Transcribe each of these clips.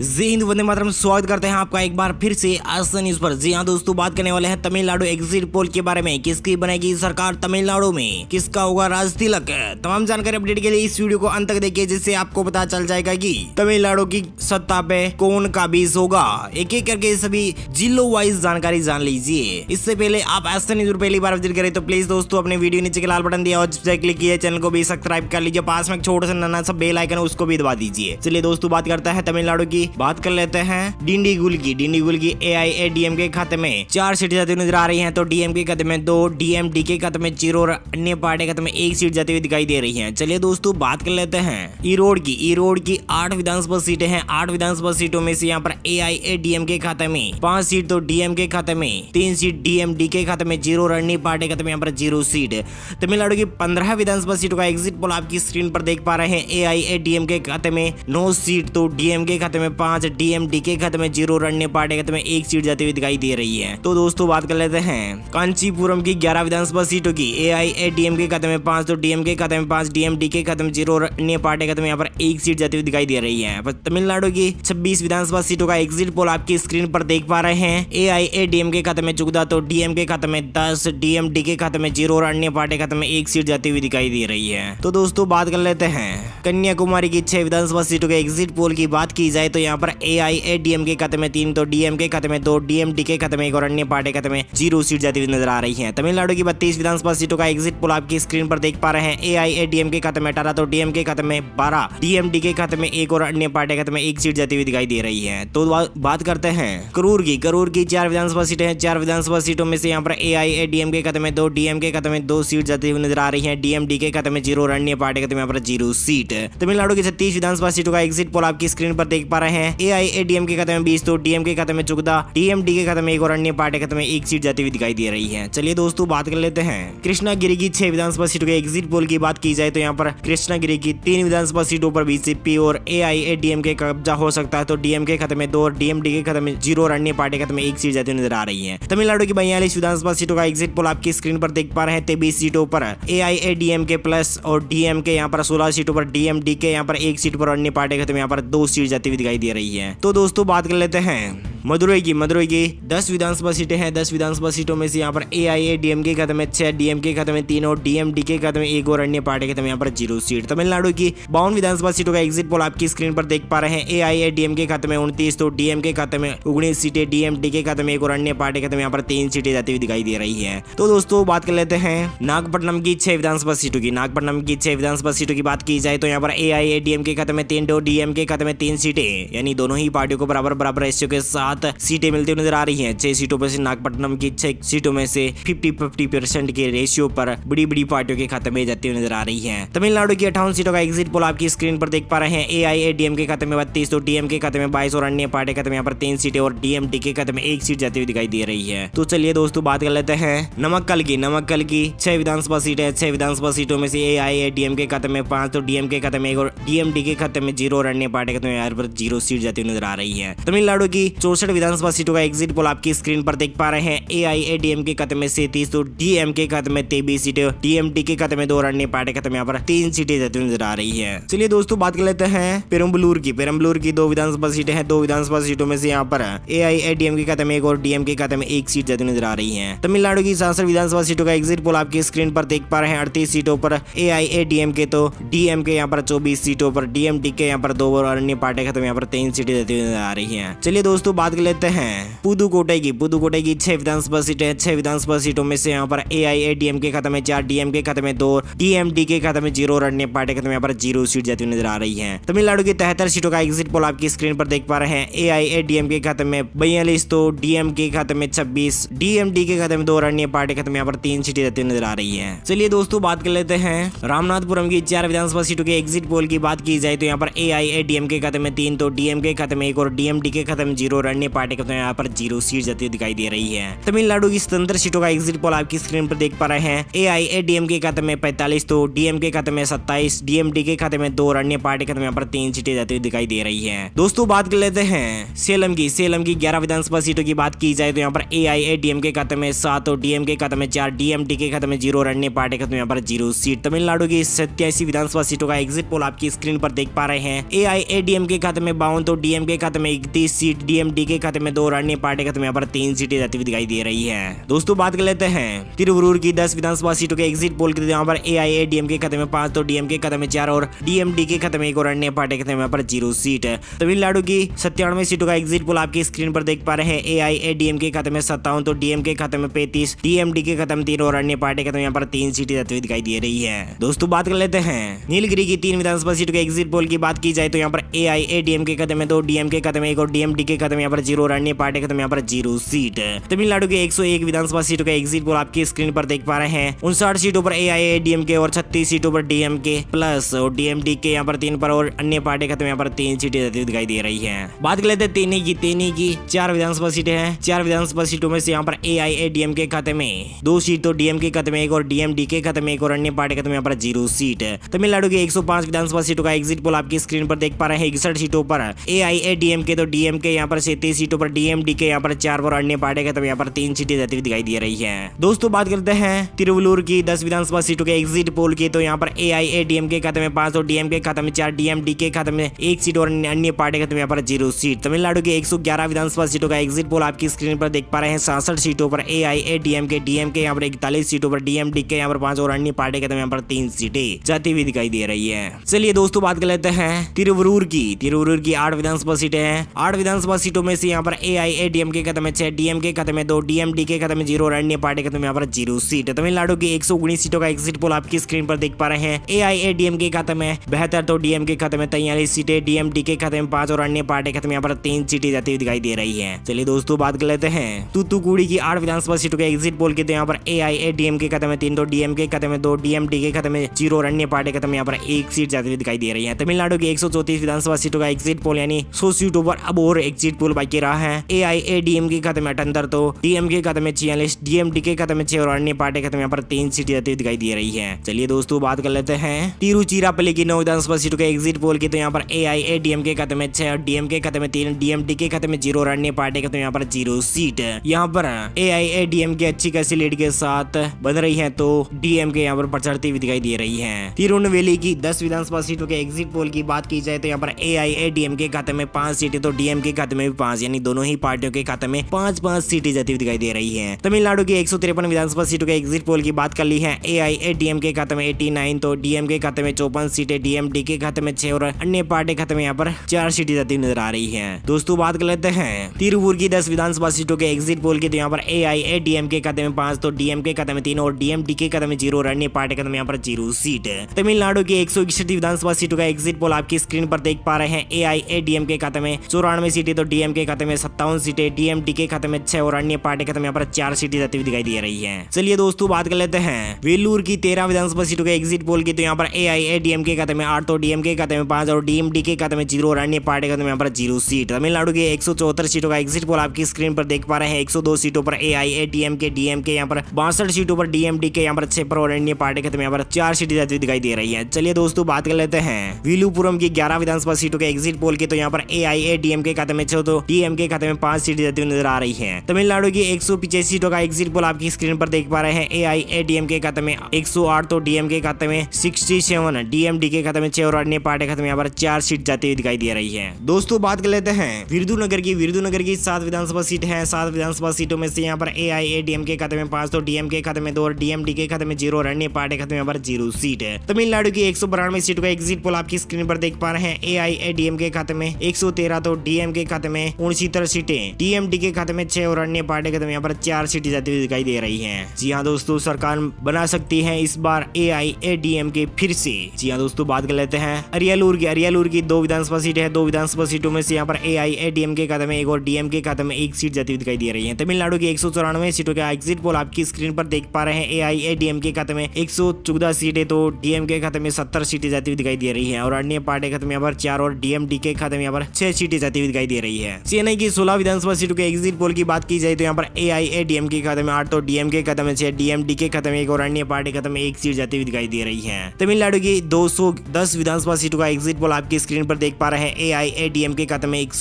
जी हिंद वंदे मातरम स्वागत करते हैं आपका एक बार फिर से आस्था न्यूज़ पर। जी हाँ दोस्तों, बात करने वाले हैं तमिलनाडु एग्जिट पोल के बारे में। किसकी बनेगी सरकार तमिलनाडु में? किसका होगा राज तिलक? तमाम जानकारी अपडेट के लिए इस वीडियो को अंत तक देखिए, जिससे आपको पता चल जाएगा कि तमिलनाडु की सत्ता पे कौन काबिज होगा। एक एक करके सभी जिलों वाइज जानकारी जान लीजिए। इससे पहले आप आस्था न्यूज़ पहली बार विज़िट करें तो प्लीज़ दोस्तों, अपने वीडियो नीचे के लाल बटन दिया और क्लिक किया चैनल को भी सब्सक्राइब कर लीजिए। पास में छोटा सा नाना सा बेल आइकन उसको भी दबा दीजिए। चलिए दोस्तों, बात करता है तमिलनाडु की बात कर लेते हैं डिंडीगुल की डिंडीगुल की ए आई ए डी एम के खाते में चार सीट जाती हुई नज़र आ रही है तो डीएम के खाते में दो डीएम डी के खाते में ज़ीरो और अन्य पार्टी खाते में एक सीट जाती हुई दिखाई दे रही है चलिए दोस्तों बात कर लेते हैं ईरोड की ईरोड की आठ विधानसभा सीटें हैं आठ विधानसभा सीटों में से यहाँ पर ए आई ए डी एम के खाते में पाँच सीट तो डीएम के खाते में तीन सीट डीएम डी के खाते में ज़ीरो और पार्टी खाते में यहाँ पर ज़ीरो सीट तमिलनाडु की पंद्रह विधानसभा सीटों का एग्जिट पोल आपकी स्क्रीन पर देख पा रहे हैं ए आई ए डी एम के खाते में नौ सीट तो डीएम के खाते में पाँच डीएमडी के खाते में ज़ीरो रन पार्टी खाते में एक सीट जाती हुई दिखाई दे रही है। तो दोस्तों, बात कर लेते हैं। कांचीपुरम की ग्यारह विधानसभा सीटों की ए आई ए डी एम के खाते में पाँच तो डीएम के खाते में पाँच डीएम डी के खाते में ज़ीरो अन्य पार्टी खाते में यहाँ पर एक सीट जाती हुई दिखाई दे रही है। तमिलनाडु की छब्बीस विधानसभा सीटों का एग्जिट पोल आपकी स्क्रीन पर देख पा रहे हैं। ए आई ए डी एम के खाते में चौदह तो डीएम के खाते में दस डीएम डी के खाते में ज़ीरो और अन्य पार्टी खाते में एक सीट जाती हुई दिखाई दे रही है। तो दोस्तों, बात कर लेते हैं। कन्याकुमारी की छह विधानसभा सीटों के एग्जिट पोल की बात की जाए तो यहाँ पर ए आई ए डीएम के खाते में तीन तो डीएम के खाते में दो डीएम डी के खाते में एक और अन्य पार्टी खाते में ज़ीरो सीट जाती हुई नज़र आ रही है तमिलनाडु की बत्तीस विधानसभा सीटों का एग्जिट पोल आपकी स्क्रीन पर देख पा रहे हैं ए आई ए डीएम के खाते में अठारह तो डीएम के खाते में बारह डीएम डी के खाते में एक और अन्य पार्टी खाते में एक सीट जाती हुई दिखाई दे रही है तो बात करते हैं करूर की करूर की चार विधानसभा सीटें हैं चार विधानसभा सीटों में से यहाँ पर ए आई ए डीएम के खाते में दो डीएम के खाते में दो सीट जाती हुई नज़र आ रही है डीएम डी के खाते में ज़ीरो और अन्य पार्टी खाते में यहाँ पर ज़ीरो सीट तमिलनाडु की छत्तीस विधानसभा सीटों का एग्जिट पोल आपकी स्क्रीन पर देख पा रहे हैं ए आई ए डीएम के खाते में बीस तो डीएम के खाते में चौदह डीएमडी के खाते में एक और अन्य पार्टी खाते में एक सीट जाती हुई दिखाई दे रही है। चलिए दोस्तों, बात कर लेते हैं। कृष्णा गिरी की छह विधानसभा सीटों के एग्जिट पोल की बात की जाए तो यहाँ पर कृष्णा गिरी की तीन विधानसभा सीटों पर बीजेपी और ए आई ए डीएम के कब्जा हो सकता है। तो डीएम के खाते में दो और डीएमडी के खाते में ज़ीरो और अन्य पार्टी खाते में एक सीट जाती नज़र आ रही है। तमिलनाडु की बयालीस विधानसभा सीटों का एग्जिट पोल आपकी स्क्रीन पर देख पा रहे हैं। तेबीस सीटों पर A I A DM K plus और डीएम के यहाँ पर सोलह सीटों पर डीएम डी के यहाँ पर एक सीट पर अन्य पार्टी खाते में यहाँ पर दो सीट जाती हुई दिखाई दे रही है। तो दोस्तों बात कर लेते हैं। मदुरई की मदुरई की दस विधानसभा सीटें हैं दस विधानसभा सीटों में से यहाँ पर ए आई ए डीएम के खाते में छह डीएम के खाते में तीन और डीएम डी के खाते में एक और अन्य पार्टी के खाते यहाँ पर ज़ीरो सीट तमिलनाडु की बावन विधानसभा सीटों का एग्जिट पोल आपकी स्क्रीन पर देख पा रहे हैं ए आई ए डीएम के खाते में उनतीस तो डीएम के खाते में उन्नीस सीटें डीएम डी के खाते में एक और अन्य पार्टी के खाते यहाँ पर तीन सीटें जाती हुई दिखाई दे रही है तो दोस्तों बात कर लेते हैं नागपट्टनम की छह विधानसभा सीटों की नागपट्टनम की छह विधानसभा सीटों की बात की जाए तो यहाँ पर ए आई ए डीएम के खाते में तीन तो डीएम के खाते में तीन सीटें यानी दोनों ही पार्टियों को बराबर बराबर रेशियो के साथ सीटें मिलती नज़र आ रही है। छह सीटों पर से नागपट्टनम की छह सीटों में से 50 50 परसेंट के रेशियो पर बड़ी बड़ी पार्टियों के खाते में जाती नज़र आ रही है। तमिलनाडु की अठावन सीटों का एग्जिट पोल आपकी स्क्रीन पर देख पा रहे हैं। ए आई ए डीएम के खाते में बत्तीस तो डीएम के खाते में बाईस और अन्य पार्टी खाते में यहाँ पर तीन सीटें और डीएम के खाते में एक सीट जाती हुई दिखाई दे रही है। तो चलिए दोस्तों, बात कर लेते हैं नमक्कल की। नमक्कल की छह विधानसभा सीटें छह विधानसभा सीटों में से ए आई ए डीएम के खाते में पाँच तो डीएम के खाते में एक और डीएम के खाते में ज़ीरो और अन्य पार्टी खाते में यहाँ पर ज़ीरो सीट जाती हुई नज़र आ रही है। तमिलनाडु की चौसठ विधानसभा सीटों का एग्जिट पोल आपकी स्क्रीन पर देख पा रहे हैं। ए आई ए डी एम के खाते में सैतीस तो डी एम के खाते में तेईस सीटें डी एम डी के खाते में दो अन्य पार्टी खाते में यहाँ पर तीन सीटें जाती नज़र आ रही है। चलिए दोस्तों, बात कर लेते हैं पेरम्बलूर की। पेरम्बलूर की दो विधानसभा सीटें हैं, दो विधानसभा सीटों में से यहाँ पर ए आई ए डी एम के खाते में एक और डीएम के खाते में एक सीट जाती नज़र आ रही है। तमिलनाडु की सांसद विधानसभा सीटों का एग्जिट पोल आपकी स्क्रीन पर देख पा रहे हैं। अड़तीस सीटों पर ए आई ए डी एम के तो डीएम के यहाँ पर चौबीस सीटों पर डीएम डी के यहाँ पर दो और अन्य पार्टी खाते में यहाँ पर तीन सीटें जाती नज़र आ रही है। चलिए दोस्तों, बात कर लेते हैं पुदुकोटे की पुदुकोटे की छह विधानसभा सीटें छह विधानसभा सीटों में से यहाँ पर ए आई ए डीएम के खाते में चार डीएम के खाते में दो डीएम डी के खाते में ज़ीरो और अन्य पार्टी खाते में यहाँ पर ज़ीरो सीट जाती हुई नज़र आ रही है तमिलनाडु की तिहत्तर सीटों का एग्जिट पोल आपकी स्क्रीन पर देख पा रहे हैं ए आई ए डीएम के खाते में बयालीस तो डीएम के खाते में छब्बीस डीएम डी के खाते में दो और अन्य पार्टी खाते में यहाँ पर तीन सीटें जाती नज़र आ रही है चलिए दोस्तों बात कर लेते हैं रामनाथपुरम की चार विधानसभा सीटों के एग्जिट पोल की बात की जाए तो यहाँ पर ए आई ए डीएम के खाते में तीन तो डीएम के खत्म एक और डीएम डी के खत्म ज़ीरो और अन्य पार्टी खाते में यहाँ पर ज़ीरो सीट जाती हुई दिखाई दे रही है। तमिलनाडु की स्वतंत्र सीटों का एग्जिट पोल आपकी स्क्रीन पर देख पा रहे हैं? ए आई ए डी एम के खाते में पैंतालीस तो डीएम के खाते में सत्ताईस डीएमडी के खाते में दो और अन्य पार्टी खाते में यहाँ पर तीन सीटें जाती हुई दिखाई दे रही है। दोस्तों, बात कर लेते हैं सेलम की। सेलम की ग्यारह विधानसभा सीटों की बात की जाए तो यहाँ पर ए आई ए डी एम के खाते में सात और डीएम के खाते में चार डीएमडी के खाते में ज़ीरो और अन्य पार्टी खाते में यहाँ पर ज़ीरो सीट। तमिलनाडु की सत्यासी विधानसभा सीटों का एग्जिट पोल आपकी स्क्रीन पर देख पा रहे हैं? ए आई ए डी एम के खाते में बावन तो डीएम के खाते में इकतीस सीट डीएमडी के खाते में दो और अन्य पार्टी खाते में यहाँ पर तीन सीटें जाती हुई दिखाई दे रही है दोस्तों बात कर लेते हैं तिरुवरूर की दस विधानसभा सीटों के एग्जिट पोल के यहाँ पर ए आई ए डी एम के खाते में पाँच तो डीएम के खाते में चार और डीएमडी के खाते में एक और अन्य पार्टी खाते में यहाँ पर ज़ीरो सीट तमिलनाडु की सत्तानवे सीटों का एग्जिट पोल आपकी स्क्रीन पर देख पा रहे हैं ए आई ए डी एम के खाते में सत्तावन तो डीएम के खाते में पैंतीस डीएमडी के खाते में तीन और अन्य पार्टी खाते में यहाँ पर तीन सीटें जाती हुई दिखाई दे रही है दोस्तों बात कर लेते हैं नीलगिरी की तीन विधानसभा सीटों के एग्जिट पोल की बात की जाए तो यहाँ पर ए आई ए डी एम के खाते में दो डीएम के खाते में एक और डीएमडी के खाते में यहाँ पर ज़ीरो और अन्य पार्टी खाते में यहाँ पर ज़ीरो सीट तमिलनाडु के एक सौ एक विधानसभा सीटों का एग्जिट पोल आपकी स्क्रीन पर देख पा रहे हैं। उनसठ सीटों पर ए आई ए डी एम के और छत्तीस सीटों पर डीएम के प्लस और डीएमडी के यहाँ पर तीन पर और अन्य पार्टी खाते में यहाँ पर तीन सीटें जाती दिखाई दे रही है। बात कर लेते हैं तेनी की तेनी की चार विधानसभा सीटें हैं। चार विधानसभा सीटों में से यहाँ पर ए आई ए डी के खाते में दो सीट तो डीएम के खाते में एक और डीएमडी के खाते में एक और अन्य पार्टी खाते में यहाँ पर ज़ीरो सीट तमिलनाडु के 105 विधानसभा सीटों का एग्जिट पोल आपकी स्क्रीन पर देख पा रहे हैं। इकसठ सीटों पर ए आई के तो डीएम के यहाँ पर सैतीस सीटों पर डीएमडी के यहाँ पर चार और अन्य पार्टी खाते में यहाँ पर तीन सीटें जाती हुई दिखाई दे रही है। दोस्तों, बात करते हैं तिरुवलूर की, दस विधानसभा सीटों के एग्जिट पोल की तो यहाँ पर ए आई ए डी एम के खाते में पाँच और डीएम के खाते में चार डीएमडी के खाते में एक सीट और अन्य पार्टी खाते में यहाँ पर ज़ीरो सीट। तमिलनाडु के 111 विधानसभा सीटों का एग्जिट पोल आपकी स्क्रीन पर देख पा रहे हैं। सासठ सीटों पर A I A D M K DM K, यहाँ पर इकतालीस सीटों पर डीएमडी के यहाँ पर पाँच और अन्य पार्टी खाते में यहाँ पर तीन सीटें जाती हुई दिखाई दे रही है। चलिए दोस्तों, बात कर लेते हैं तिरुवरूर की। तिरुवरूर की आठ विधानसभा सीटें हैं। आठ विधानसभा सीटों में से यहाँ पर ए आई ए डी एम के खाते में छह डीएम के खाते में दो डीएमडी के खाते में ज़ीरो अन्य पार्टी खाते में यहाँ पर ज़ीरो सीट तमिलनाडु की एक सौ उन्नीस सीटों का एग्जिट पोल आपकी स्क्रीन पर देख पा रहे हैं ए आई ए डी एम के खत्म है बेहतर तो डीएम के खत्म है तैयालीस सीटें डीएमडी के खाते में पाँच और अन्य पार्टी खाते में यहाँ पर तीन सीटें जाती हुई दिखाई दे रही है चलिए दोस्तों बात कर लेते हैं तूतुकुड़ी की आठ विधानसभा सीटों के एग्जिट पोल के तो यहाँ पर ए आई ए डी एम के खाते है तीन तो डीएम के खाते में दो डीएमडी के खत्म है ज़ीरो अन्य पार्टी खत्म यहाँ पर एक सीट जाती हुई दिखाई दे रही है तमिलनाडु की एक विधानसभा सीटों का एग्जिट पोल यानी सौ सीटों पर अब और एग्जिट पोल बाकी रहा है ए आई ए डी एम के खाते में अठहत्तर तो डीएम के खाते में छियालीस डीएमडी के खाते में छह और अन्य पार्टी खाते में यहाँ पर तीन सीटें हुई दिखाई दे रही है चलिए दोस्तों बात कर लेते हैं तिरुचिरापल्ली की नौ विधानसभा सीटों के एग्जिट पोल की तो यहाँ पर ए आई ए डी एम के खाते में छह और डीएम के खाते में तीन डीएमडी के खाते में ज़ीरो और अन्य पार्टी खाते में यहाँ पर ज़ीरो सीट यहाँ पर ए आई ए डी एम की अच्छी खासी लीड के साथ बन रही है तो डीएम के यहाँ पर पचड़ती हुई दिखाई दे रही है तिरुनवेली की दस विधानसभा सीटों के एग्जिट पोल की बात की जाए तो यहाँ पर ए आई ए डी एम के खाते में पाँच सीटें तो डीएम के खाते में भी पाँच यानी दोनों ही पार्टियों के खाते में पाँच पाँच सीटें जाती हुई दिखाई दे रही है तमिलनाडु की एक सौ तिरपन विधानसभा सीटों के एग्जिट पोल की बात कर ली है ए आई ए डी एम के खाते में एटी नाइन तो डीएम के खाते में चौपन सीटें डीएमडी के खाते में छह और अन्य पार्टी खाते में यहाँ पर चार सीटें जाती हुई नज़र आ रही है दोस्तों बात कर लेते हैं तिरुपुर की दस विधानसभा सीटों के एग्जिट पोल की तो यहाँ पर ए आई ए डी एम के खाते में पाँच तो डीएम के खाते में तीन और डीएमडी के खाते में ज़ीरो और अन्य पार्टी खाते में यहाँ पर ज़ीरो सीट तमिलनाडु की एक विधानसभा सीटों का एग्जिट पोल आपकी स्क्रीन पर देख पा रहे हैं ए आई ए डी एम के खाते में चौरानवे सीटें तो डीएम के खाते में सत्तावन सीटें डीएमडी के खाते में छह और अन्य पार्टी खाते में यहाँ पर चार सीटें जाती हुई दिखाई दे रही है। चलिए दोस्तों, बात कर लेते हैं। वेलूर की तेरह विधानसभा सीटों के एग्जिट पोल की तो यहाँ पर ए आई ए डी एम के खाते में आठ तो डीएम के खाते में पाँच और डीएमडी के खाते में ज़ीरो और अन्य पार्टी खाते में यहाँ पर ज़ीरो सीट तमिलनाडु के एक सीटों का एग्जिट पोल आपकी स्क्रीन पर देख पा रहे हैं। 102 सीटों पर A I A D M K DM K यहाँ पर बासठ सीटों पर डीएमडी के, यहाँ पर छह पर और अन्य पार्टी खाते में यहाँ पर चार सीटें जाती हुई दिखाई दे रही है। चलिए दोस्तों, बात कर लेते हैं। विलुपुरम की ग्यारह विधानसभा सीटों के एग्जिट पोल की तो यहाँ पर ए आई ए डी एम के खाते में छह तो डीएम के खाते में पाँच सीटें जाती हुई नज़र आ रही है तमिलनाडु की एक सीटों का एग्जिट पोल आपकी स्क्रीन पर देख पा रहे हैं ए आई ए डी एम के खाते में एक सौ आठ तो डीएम के खाते में सिक्सटी सेवन डीएमडी के खाते में छह और अन्य पार्टी खाते में यहाँ पर चार सीट जाती हुई दिखाई दे रही है दोस्तों बात कर लेते हैं विरुदुनगर की विरुदुनगर की सात विधानसभा सीट है सात विधानसभा सीटों में से यहाँ पर ए आई ए डी एम के खाते में पाँच तो डीएम के खाते में दो और डीएमडी के खाते में ज़ीरो अन्य पार्टी खाते में यहाँ पर ज़ीरो सीट है तमिलनाडु की एक सीटों का एग्जिट पोल आपकी स्क्रीन पर देख पा रहे हैं ए आई ए डी एम के खाते में एक सौ तेरह तो डीएम के खाते में उनसीतर सीटें डीएमडी के खाते में छह और अन्य पार्टी खाते में यहाँ पर चार सीटें जाती हुई दिखाई दे रही है। जी हाँ दोस्तों, सरकार बना सकती है इस बार ए आई ए डी एम के फिर से। जी हाँ दोस्तों, बात कर लेते हैं अरियालूर की अरियालूर की दो विधानसभा सीट है, दो विधानसभा सीटों में से यहाँ पर ए आई के खाते में एक और डीएम के खाते में एक सीट जाती हुई दिखाई दे रही है। तमिलनाडु की एक सौ चौरानवे सीटों का एग्जिट पोल आपकी स्क्रीन पर देख पा रहे हैं। ए आई ए के खाते में एक सौ चौदह सीटें तो डीएम के खाते में सत्तर सीटें जाती हुई दिखाई दे रही है और अन्य पार्टी खाते में यहाँ पर चार और डीएमडी के खाते में यहाँ पर छह सीटें जाती हुई दिखाई दे रही है। चेन्नई की सोलह विधानसभा सीटों के एग्जिट पोल की बात की जाए तो यहाँ पर ए आई ए डीएम के खाते में आठ तो डीएम के खत्म में छह डीएम डी के खत्म एक और अन्य पार्टी खत्म एक सीट जाती हुई दिखाई दे रही है तमिलनाडु की दो सौ दस विधानसभा सीटों का एग्जिट पोल आपकी स्क्रीन पर देख पा रहे हैं ए आई ए डीएम के खाते में एक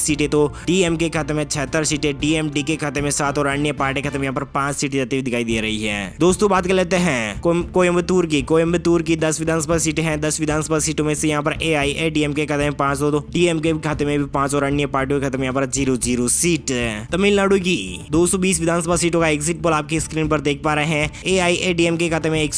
सीटें तो डीएम के खाते में छहत्तर सीटें डीएम डी के खाते में सात और अन्य पार्टी खत्म यहाँ पर पाँच सीटें जाती हुई दिखाई दे रही है दोस्तों बात कर लेते हैं कोयम्बतूर की कोयम्बतूर की दस विधानसभा सीटें हैं दस विधानसभा सीटों में से यहाँ पर ए आई ए डीएम के खाते में पाँच तो डीएम के खाते में भी पाँच और अन्य पार्टियों के खाते में यहाँ पर ज़ीरो ज़ीरो सीट तमिलनाडु की 220 विधानसभा सीटों का एग्जिट पोल आपकी स्क्रीन पर देख पा रहे हैं। ए आई ए डीएम के खाते में एक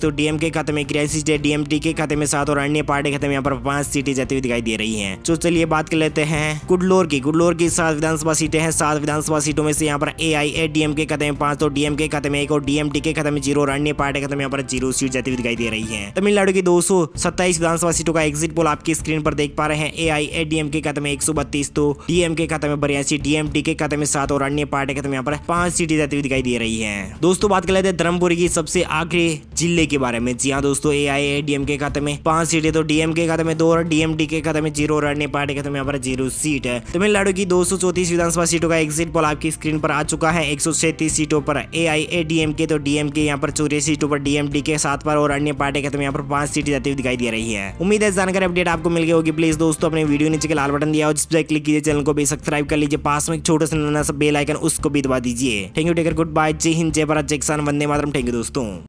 तो डीएम के खाते में इक्यासी सीटें डीएम डी के खाते में सात और अन्य पार्टी खाते में यहाँ पर पाँच सीटें जाती हुई दिखाई दे रही है। तो चलिए बात कर लेते हैं कुडलोर की। कुडलोर की सात विधानसभा सीटें हैं। सात विधानसभा सीटों में से यहाँ पर ए आई ए डीएम के खाते में पाँच तो डीएम के खाते में एक और डीएमटी के खाते में ज़ीरो और अन्य पार्टी खाते में यहाँ पर ज़ीरो सीट जाती हुई दिखाई दे रही है। तमिलनाडु की दो सौ सत्ताईस विधानसभा सीटों का एग्जिट पोल आपकी स्क्रीन पर देख पा रहे हैं। ए आई ए डीएम के खाते में एक सौ बत्तीस तो डीएम के खाते में बयासी डीएमडी के खाते में सात और अन्य पार्टी खाते में यहाँ पर पाँच सीटें जाती हुई दिखाई दे रही है। दोस्तों, बात कर लेते धर्मपुरी की सबसे आखिरी ज़िले के बारे में। जी हाँ दोस्तों ए आई ए डीएम के खाते में पाँच सीटें तो डीएम के खाते में दो और डीएमडी के खाते में ज़ीरो और अन्य पार्टी खाते में यहाँ पर ज़ीरो सीट है। तमिलनाडु की दो विधानसभा सीटों का एग्जिट पोल आपकी स्क्रीन पर आ चुका है। एक सीटों पर ए आई ए डीएम के तो डीएम के यहाँ पर चौरासी सीटों पर डीएमडी के, सात पर और अन्य पार्टी में यहाँ पर पाँच सीटें जाती हुई दिखाई दे रही है। उम्मीद है जानकारी अपडेट आपको मिल गई होगी। प्लीज़ दोस्तों, अपने वीडियो नीचे के लाल बटन दिया और जिस पर क्लिक कीजिए, चैनल को भी सब्सक्राइब कर लीजिए। पास में छोटा सा नन्ना सा बेल आइकन उसको भी दबा दीजिए। Thank you take care good bye जय हिंद जय भारत जय किसान वंदे मातरम. थैंक यू दोस्तों।